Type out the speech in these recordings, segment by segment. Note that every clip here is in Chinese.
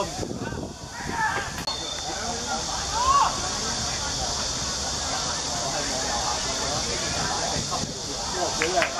tôm Yeah.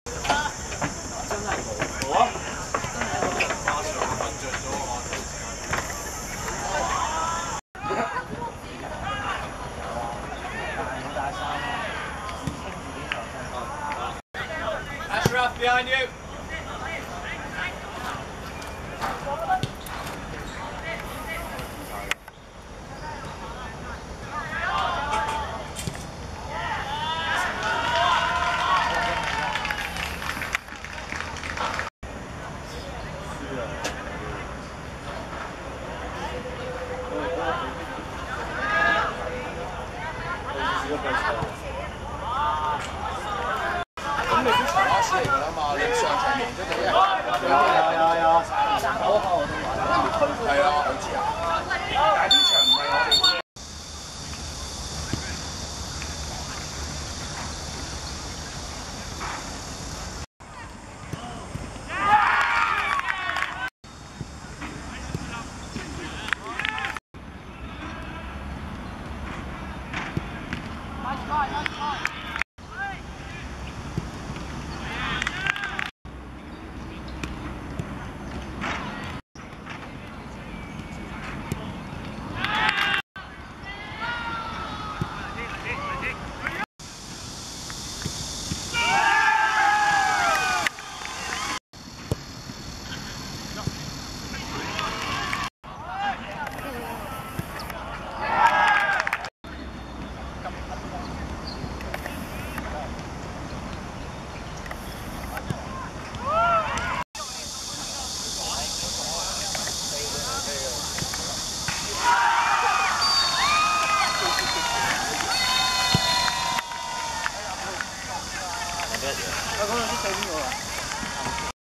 behind you. 係啊，好似啊，第一場係啊。ってるのは。